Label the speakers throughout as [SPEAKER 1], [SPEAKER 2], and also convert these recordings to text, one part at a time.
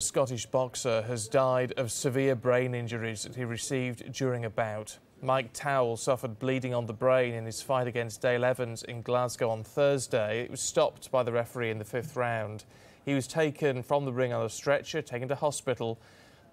[SPEAKER 1] Scottish boxer has died of severe brain injuries that he received during a bout. Mike Towell suffered bleeding on the brain in his fight against Dale Evans in Glasgow on Thursday. It was stopped by the referee in the fifth round. He was taken from the ring on a stretcher, taken to hospital,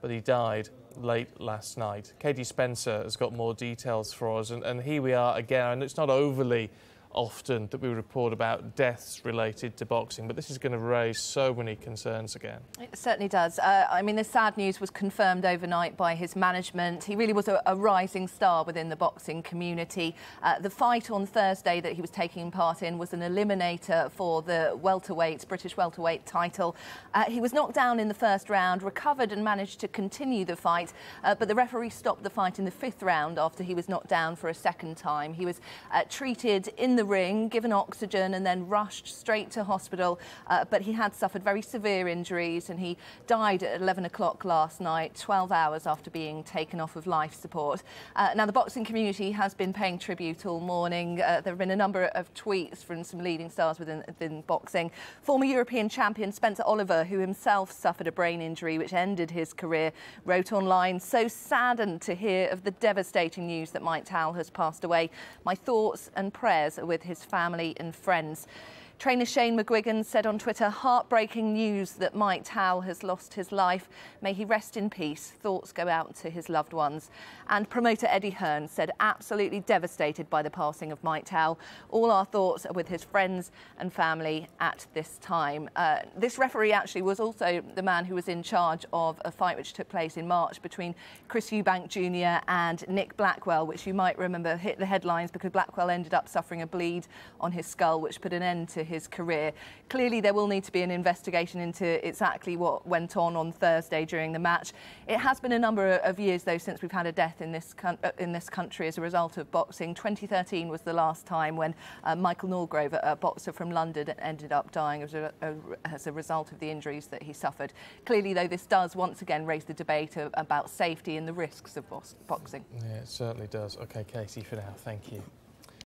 [SPEAKER 1] but he died late last night. Katie Spencer has got more details for us, and, and here we are again. And it's not overly often that we report about deaths related to boxing, but this is going to raise so many concerns again.
[SPEAKER 2] It certainly does. Uh, I mean, the sad news was confirmed overnight by his management. He really was a, a rising star within the boxing community. Uh, the fight on Thursday that he was taking part in was an eliminator for the welterweight, British welterweight title. Uh, he was knocked down in the first round, recovered and managed to continue the fight, uh, but the referee stopped the fight in the fifth round after he was knocked down for a second time. He was uh, treated in the ring, given oxygen, and then rushed straight to hospital. Uh, but he had suffered very severe injuries and he died at 11 o'clock last night, 12 hours after being taken off of life support. Uh, now, the boxing community has been paying tribute all morning. Uh, there have been a number of tweets from some leading stars within, within boxing. Former European champion Spencer Oliver, who himself suffered a brain injury which ended his career, wrote online, so saddened to hear of the devastating news that Mike Towell has passed away. My thoughts and prayers are with with his family and friends. Trainer Shane McGuigan said on Twitter, heartbreaking news that Mike Towell has lost his life. May he rest in peace. Thoughts go out to his loved ones. And promoter Eddie Hearn said, absolutely devastated by the passing of Mike Towell. All our thoughts are with his friends and family at this time. Uh, this referee actually was also the man who was in charge of a fight which took place in March between Chris Eubank Jr. and Nick Blackwell, which you might remember hit the headlines because Blackwell ended up suffering a bleed on his skull, which put an end to his career. Clearly, there will need to be an investigation into exactly what went on on Thursday during the match. It has been a number of years, though, since we've had a death in this, uh, in this country as a result of boxing. 2013 was the last time when uh, Michael Norgrove, a boxer from London, ended up dying as a, a, as a result of the injuries that he suffered. Clearly, though, this does once again raise the debate of, about safety and the risks of boxing.
[SPEAKER 1] Yeah, it certainly does. OK, Casey, for now, thank you.